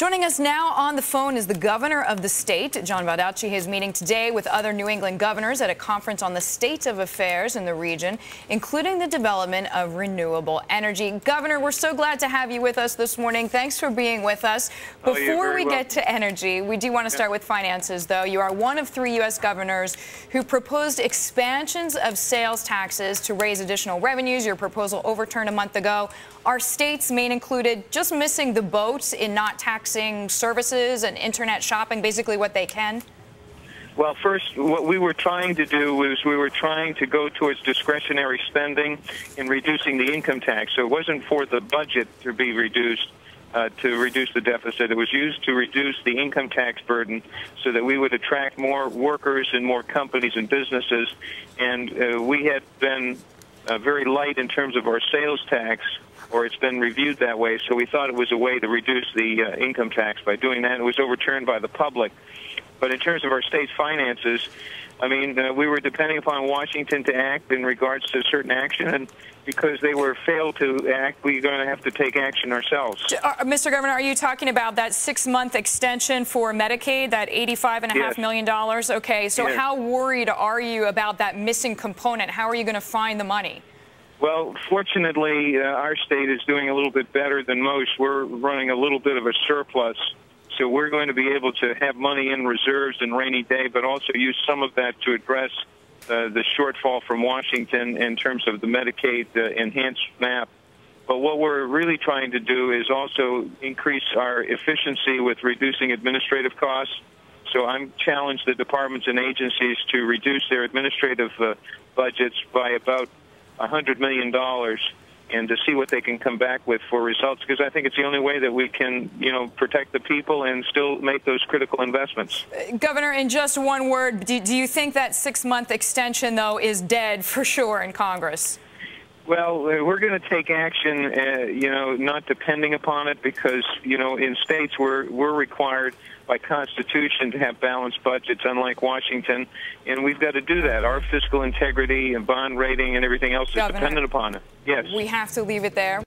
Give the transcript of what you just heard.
Joining us now on the phone is the governor of the state. John Baldacci is meeting today with other New England governors at a conference on the state of affairs in the region, including the development of renewable energy. Governor, we're so glad to have you with us this morning. Thanks for being with us. Oh, Before we welcome. get to energy, we do want to start with finances, though. You are one of three U.S. governors who proposed expansions of sales taxes to raise additional revenues. Your proposal overturned a month ago. Our states, Maine included, just missing the boat in not taxing services and internet shopping, basically what they can? Well, first, what we were trying to do was we were trying to go towards discretionary spending and reducing the income tax. So it wasn't for the budget to be reduced. Uh, to reduce the deficit. It was used to reduce the income tax burden so that we would attract more workers and more companies and businesses. And uh, we had been uh, very light in terms of our sales tax, or it's been reviewed that way. So we thought it was a way to reduce the uh, income tax. By doing that, it was overturned by the public. But in terms of our state's finances, I mean, uh, we were depending upon Washington to act in regards to certain action, and because they were failed to act, we're going to have to take action ourselves. Uh, Mr. Governor, are you talking about that six-month extension for Medicaid, that eighty-five and a half Yes. million dollars? Okay, so Yes. how worried are you about that missing component? How are you going to find the money? Well, fortunately, uh, our state is doing a little bit better than most. We're running a little bit of a surplus. So we're going to be able to have money in reserves in rainy day, but also use some of that to address uh, the shortfall from Washington in terms of the Medicaid uh, enhanced map. But what we're really trying to do is also increase our efficiency with reducing administrative costs. So I'm challenged the departments and agencies to reduce their administrative uh, budgets by about $100 million and to see what they can come back with for results because I think it's the only way that we can, you know, protect the people and still make those critical investments. Governor, in just one word, do, do you think that six-month extension, though, is dead for sure in Congress? Well, uh, we're going to take action, uh, you know, not depending upon it because, you know, in states we're, we're required by Constitution to have balanced budgets, unlike Washington, and we've got to do that. Our fiscal integrity and bond rating and everything else is dependent upon it. Yes. We have to leave it there.